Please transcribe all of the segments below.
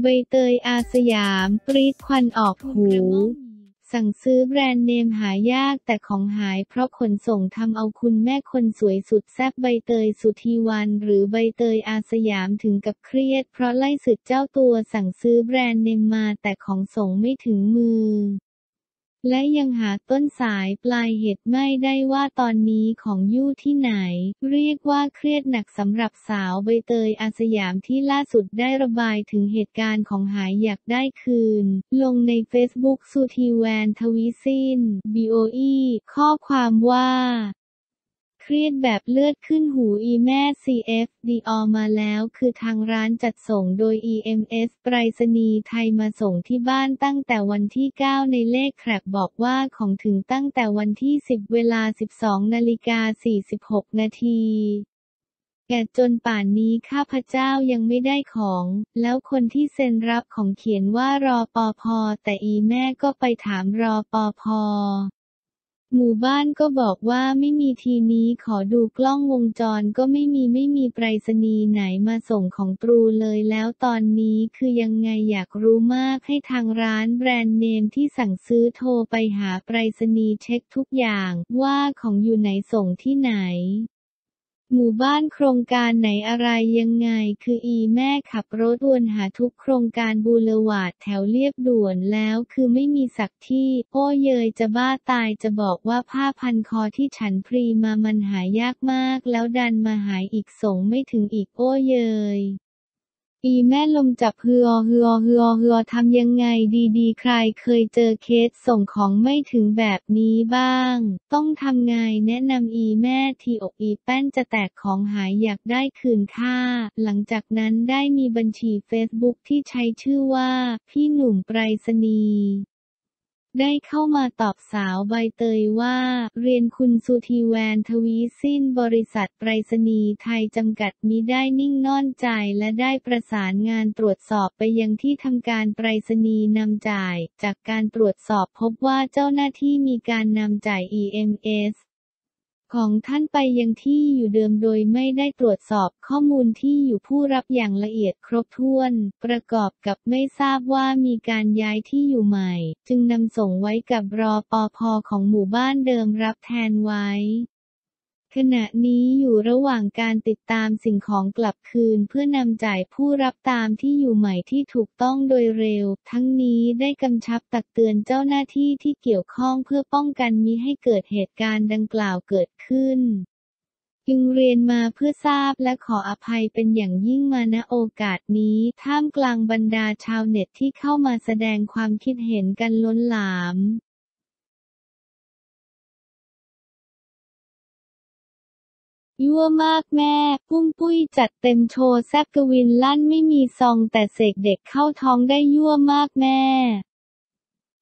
ใบเตยอาสยามปรีดควันออกหู สั่งซื้อแบรนด์เนมหายากแต่ของหายเพราะขนส่งทำเอาคุณแม่คนสวยสุดแซ่บใบเตยสุธีวันหรือใบเตยอาสยามถึงกับเครียดเพราะไล่สึกเจ้าตัวสั่งซื้อแบรนด์เนมมาแต่ของส่งไม่ถึงมือ และยังหาต้นสายปลายเหตุไม่ได้ว่าตอนนี้ของยู่ที่ไหน เรียกว่าเครียดหนักสำหรับสาวใบเตยอาสยามที่ล่าสุดได้ระบายถึงเหตุการณ์ของหายอยากได้คืน ลงในเฟซบุ๊กสุธีแวนทวีสิน BOE ข้อความว่า เครียดแบบเลือดขึ้นหูอีแม่ CF ดีออมาแล้วคือทางร้านจัดส่งโดย EMS ไปรษณีย์ไทยมาส่งที่บ้านตั้งแต่วันที่ 9 ในเลขแครบบอกว่าของถึงตั้งแต่วันที่ 10 เวลา 12 นาฬิกา 46 นาทีแกจนป่านนี้ข้าพเจ้ายังไม่ได้ของ แล้วคนที่เซ็นรับของเขียนว่ารอปอพอแต่อีแม่ก็ไปถามรอปอพอ หมู่บ้านก็บอกว่าไม่มีทีนี้ขอดูกล้องวงจรก็ไม่มีไม่มีไปรษณีย์ไหนมาส่งของตรูเลยแล้วตอนนี้คือยังไงอยากรู้มากให้ทางร้านแบรนด์เนมที่สั่งซื้อโทรไปหาไปรษณีย์เช็คทุกอย่าง ว่าของอยู่ไหนส่งที่ไหน หมู่บ้านโครงการไหนอะไรยังไง คืออีแม่ขับรถวนหาทุกโครงการบูเลวาดแถวเรียบด่วนแล้วคือไม่มีสักที่ โอ้เยยจะบ้าตายจะบอกว่าผ้าพันคอที่ฉันพรีมามันหายากมาก แล้วดันมาหายอีกสงไม่ถึงอีกโอ้เยย อีแม่ลมจับเฮือเฮือเฮือเฮือทำยังไงดีๆ ใครเคยเจอเคสส่งของไม่ถึงแบบนี้บ้าง ต้องทำไงแนะนำอีแม่ทีอกอีแป้นจะแตกของหายอยากได้คืนค่า หลังจากนั้นได้มีบัญชีเฟซบุ๊กที่ใช้ชื่อว่า พี่หนุ่มไปรษณีย์ ได้เข้ามาตอบสาวใบเตยว่า เรียนคุณสุธีแวนทวีสินบริษัทไปรษณีย์ไทยจำกัดมิได้นิ่งนอนใจและได้ประสานงานตรวจสอบไปยังที่ทำการไปรษณีย์นำจ่าย จากการตรวจสอบพบว่าเจ้าหน้าที่มีการนำจ่าย EMS ของท่านไปยังที่อยู่เดิมโดยไม่ได้ตรวจสอบข้อมูลที่อยู่ผู้รับอย่างละเอียดครบถ้วน ประกอบกับไม่ทราบว่ามีการย้ายที่อยู่ใหม่ จึงนำส่งไว้กับรอปอพอของหมู่บ้านเดิมรับแทนไว้ ขณะนี้อยู่ระหว่างการติดตามสิ่งของกลับคืน เพื่อนำจ่ายผู้รับตามที่อยู่ใหม่ที่ถูกต้องโดยเร็ว ทั้งนี้ได้กำชับตักเตือนเจ้าหน้าที่ที่เกี่ยวข้องเพื่อป้องกันมิให้เกิดเหตุการณ์ดังกล่าวเกิดขึ้น จึงเรียนมาเพื่อทราบและขออภัยเป็นอย่างยิ่งมาณโอกาสนี้ ท่ามกลางบรรดาชาวเน็ตที่เข้ามาแสดงความคิดเห็นกันล้นหลาม ยั่วมากแม่ ปุ้มปุ้ยจัดเต็มโชว์แซบกวินลั่นไม่มีซองแต่เสกเด็กเข้าท้องได้ยั่วมากแม่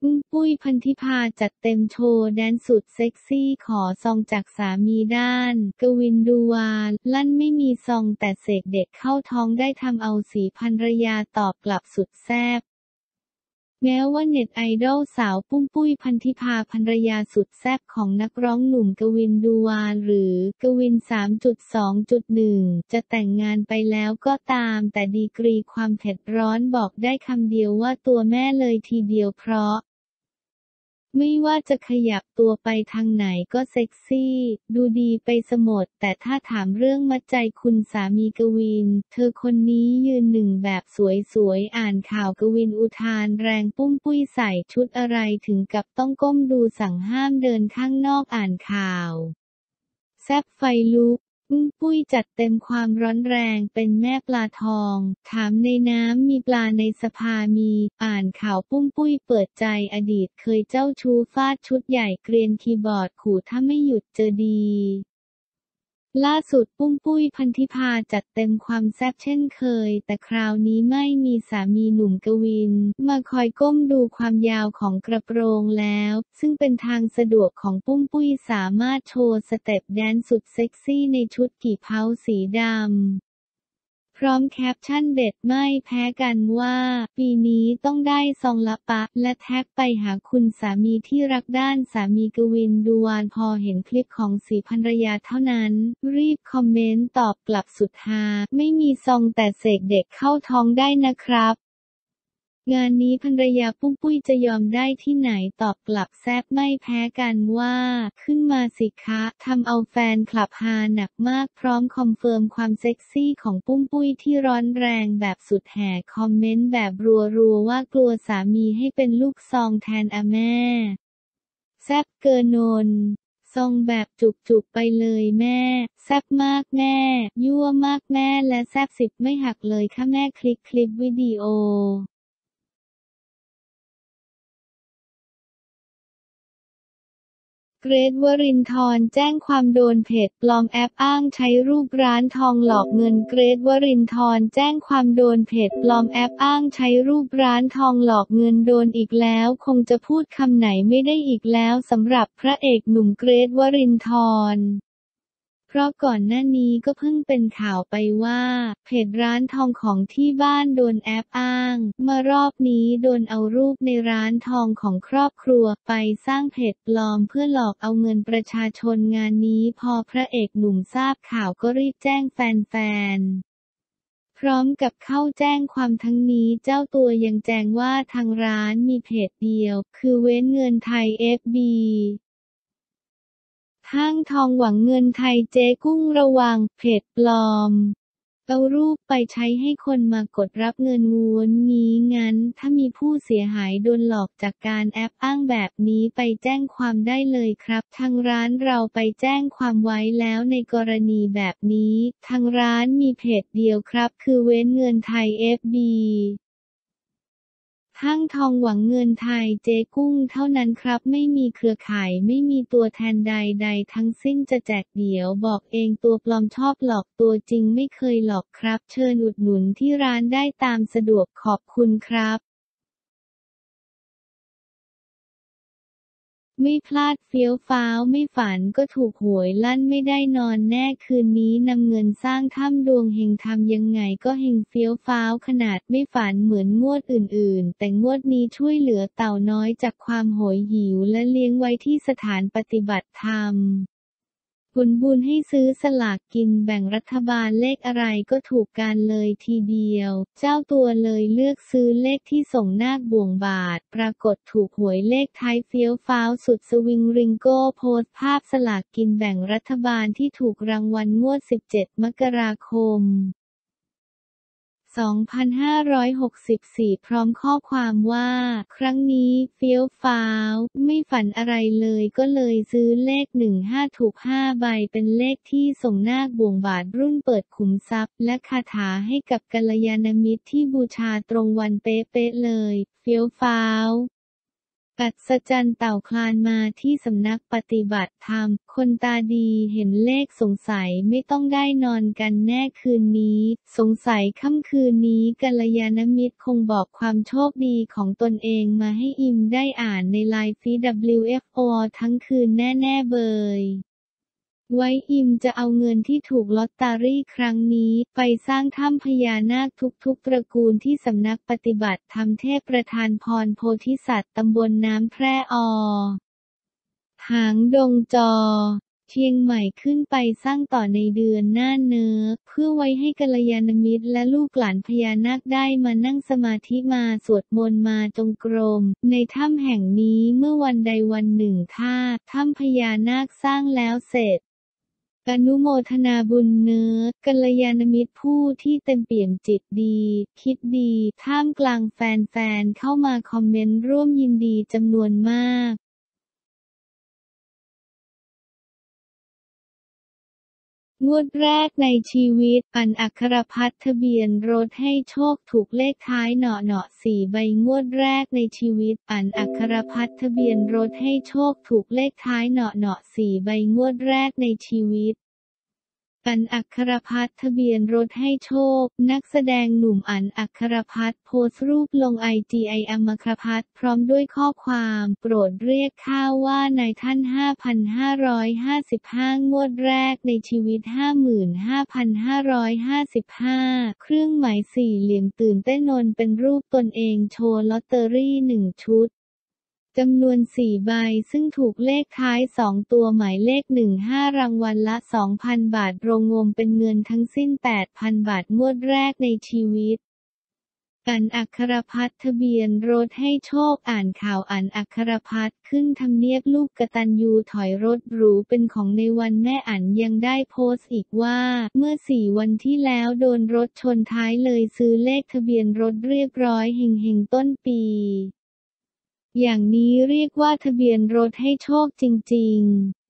ปุ้มปุ้ยพันธิพาจัดเต็มโชว์แดนสุดเซ็กซี่ขอซองจากสามีด้าน กวินดูวาลั่นไม่มีซองแต่เสกเด็กเข้าท้องได้ทำเอาสีพันรยาตอบกลับสุดแซบ แม้ว่าเน็ตไอดอลสาวปุ้มปุ้ยพันธิพาภรรยาสุดแซ่บของนักร้องหนุ่มกวินดูวาหรือกวิน 3.2.1 จะแต่งงานไปแล้วก็ตามแต่ดีกรีความเผ็ดร้อนบอกได้คำเดียวว่าตัวแม่เลยทีเดียวเพราะ ไม่ว่าจะขยับตัวไปทางไหนก็เซ็กซี่ ดูดีไปสมด แต่ถ้าถามเรื่องมัดใจคุณสามีกวิน เธอคนนี้ยืนหนึ่งแบบสวยๆ อ่านข่าวกวินอุทานแรงปุ้มปุ้ยใส่ชุดอะไรถึงกับต้องก้มดูสั่งห้ามเดินข้างนอกอ่านข่าว แซบไฟลุก ปุ้มปุ้ยจัดเต็มความร้อนแรงเป็นแม่ปลาทอง ถามในน้ำมีปลาในสภามี อ่านข่าวปุ้มปุ้ยเปิดใจอดีตเคยเจ้าชู้ฟาดชุดใหญ่เกรียนคีย์บอร์ดขู่ถ้าไม่หยุดเจอดี ล่าสุดปุ้มปุ้ยพรรณทิพาจัดเต็มความแซ่บเช่นเคย แต่คราวนี้ไม่มีสามีหนุ่มกวิน มาคอยก้มดูความยาวของกระโปรงแล้ว ซึ่งเป็นทางสะดวกของปุ้มปุ้ยสามารถโชว์ step dance สุดเซ็กซี่ในชุดกี่เพ้าสีดำ พร้อมแคปชั่นเด็ดไม่แพ้กันว่า ปีนี้ต้องได้ซองแล้วป่ะ และ tag ไปหาคุณสามีที่รักด้านสามีกวินดูวาลพอเห็นคลิปของศรีภรรยาเท่านั้น รีบ comment ตอบกลับสุดฮาไม่มีซองแต่เสกเด็กเข้าท้องได้นะครับ งานนี้ภรรยาปุ้มปุ้ยจะยอมได้ที่ไหนตอบกลับแซบไม่แพ้กันว่า ขึ้นมาสิคะทำเอาแฟนคลับฮาหนักมากพร้อม confirm ความเซ็กซี่ของปุ้มปุ้ยที่ร้อนแรงแบบสุดแห่ comment แบบรัวๆว่ากลัวสามีให้เป็นลูกซองแทนอาแม่ แซบเกินนนซองแบบจุกๆไปเลยแม่ แซบมากแม่ ยั่วมากแม่และแซบสิบไม่หักเลยค่ะแม่คลิกคลิปวิดีโอ เกรทวรินทร์แจ้งความโดนเพจปลอมแอปอ้างใช้รูปร้านทองหลอกเงินเกรทวรินทร์แจ้งความโดนเพจปลอมแอปอ้างใช้รูปร้านทองหลอกเงินโดนอีกแล้ว คงจะพูดคำไหนไม่ได้อีกแล้วสำหรับพระเอกหนุ่มเกรทวรินทร์ ราะก่อนหน้านี้ก็เพิ่งเป็นข่าวไปว่า เพจร้านทองของที่บ้านโดนแอบอ้าง มารอบนี้โดนเอารูปในร้านทองของครอบครัวไปสร้างเพจปลอมเพื่อหลอกเอาเงินประชาชนงานนี้พอพระเอกหนุ่มทราบข่าวก็รีบแจ้งแฟนๆพร้อมกับเข้าแจ้งความทั้งนี้เจ้าตัวยังแจ้งว่าทางร้านมีเพจเดียว คือเว้นเงินไทย FB ห้างทองหวังเงินไทยเจ๊กุ้งระวังเพจปลอม เอารูปไปใช้ให้คนมากดรับเงินงวนงี้งั้น ถ้ามีผู้เสียหายโดนหลอกจากการแอปอ้างแบบนี้ไปแจ้งความได้เลยครับ ทางร้านเราไปแจ้งความไว้แล้วในกรณีแบบนี้ ทางร้านมีเพจเดียวครับ คือเว้นเงินไทย FB ห้างทองหวังเงินไทยเจกุ้งเท่านั้นครับ ไม่มีเครือข่ายไม่มีตัวแทนใด ๆ ทั้งสิ้นจะแจกเดี๋ยวบอกเองตัวปลอมชอบหลอกตัวจริงไม่เคยหลอกครับ เชิญอุดหนุนที่ร้านได้ตามสะดวกขอบคุณครับ ไม่พลาดเฟี้ยวฟ้าวไม่ฝันก็ถูกหวยลั่นไม่ได้นอนแน่คืนนี้นำเงินสร้างถ้ำดวงเฮงทำยังไงก็เฮงเฟี้ยวฟ้าวขนาดไม่ฝันเหมือนงวดอื่นๆ แต่งวดนี้ช่วยเหลือเต่าน้อยจากความโหยหิวและเลี้ยงไว้ที่สถานปฏิบัติธรรมุญบุญให้ซื้อสลากกินแบ่งรัฐบาลเลขอะไรก็ถูกการเลยทีเดียว เจ้าตัวเลยเลือกซื้อเลขที่ส่งนาคบ่วงบาท ปรากฏถูกหวยเลขท้ายเฟี้ยวฟ้าวสุดสวิงริงโก้โพสต์ภาพสลากกินแบ่งรัฐบาลที่ถูกรางวัลงวด 17 มกราคม 2564 พร้อมข้อความว่า ครั้งนี้เฟี้ยวฟ้าว ไม่ฝันอะไรเลยก็เลยซื้อเลข 15 ถูก 5 ใบเป็นเลขที่ส่งนาคบ่วงบาทรุ่นเปิดขุมทรัพย์ และคาถาให้กับกัลยาณมิตรที่บูชาตรงวันเป๊ะๆเลย เฟี้ยวฟ้าว อัศจรรย์เต่าคลานมาที่สำนักปฏิบัติธรรม คนตาดีเห็นเลขสงสัยไม่ต้องได้นอนกันแน่คืนนี้ สงสัยค่ำคืนนี้กัลยาณมิตรคงบอกความโชคดีของตนเองมาให้อิมได้อ่านในไลฟ์ฟี WFO ทั้งคืนแน่ ๆ เบย ไว้อิมจะเอาเงินที่ถูกลอตเตอรี่ครั้งนี้ ไปสร้างถ้ำพญานาคทุกๆตระกูลที่สำนักปฏิบัติธรรมเทพประธานพรโพธิสัตว์ตำบลน้ำแพร่อหางดงจอ เชียงใหม่ขึ้นไปสร้างต่อในเดือนหน้าเนื้อ เพื่อไว้ให้กัลยาณมิตรและลูกหลานพญานาคได้มานั่งสมาธิมาสวดมนต์มาจงกรม ในถ้ำแห่งนี้เมื่อวันใดวันหนึ่งถ้าถ้ำพญานาคสร้างแล้วเสร็จ อนุโมทนาบุญเนื้อกัลยาณมิตรผู้ที่เต็มเปี่ยมจิตดี คิดดี ท่ามกลางแฟนๆ เข้ามาคอมเมนต์ร่วมยินดีจำนวนมาก งวดแรกในชีวิต ปันอัครพัฒทะเบียนรถให้โชคถูกเลขท้ายเหนาะเหนาะสี่ใบงวดแรกในชีวิต ปันอัครพัฒทะเบียนรถให้โชคถูกเลขท้ายเหนาะเหนาะสี่ใบงวดแรกในชีวิต อันอัครพัฒน์ทะเบียนรถให้โชค นักแสดงหนุ่มอันอัครพัฒน์โพสต์รูปลงไอจีไออัมครพัฒน์พร้อมด้วยข้อความโปรดเรียกข้าว่านายท่าน 5,555 งวดแรกในชีวิต 55,555 เครื่องหมายสี่เหลี่ยมตื่นเต้นนนเป็นรูปตนเองโชว์ลอตเตอรี่หนึ่งชุด จำนวน 4 ใบ ซึ่งถูกเลขท้าย 2 ตัวหมายเลข 15 รางวัลละ 2,000 บาทรวมงมเป็นเงินทั้งสิ้น 8,000 บาทงวดแรกในชีวิตอันอัครพัฒน์ทะเบียนรถให้โชคอ่านข่าวอันอัครพัฒน์ขึ้นทำเนียบลูกกตัญญูถอยรถหรูเป็นของในวันแม่อันยังได้โพสต์อีกว่า เมื่อสี่วันที่แล้วโดนรถชนท้ายเลยซื้อเลขทะเบียนรถเรียบร้อยเฮงๆต้นปี อย่างนี้เรียกว่าทะเบียนรถให้โชคจริง ๆ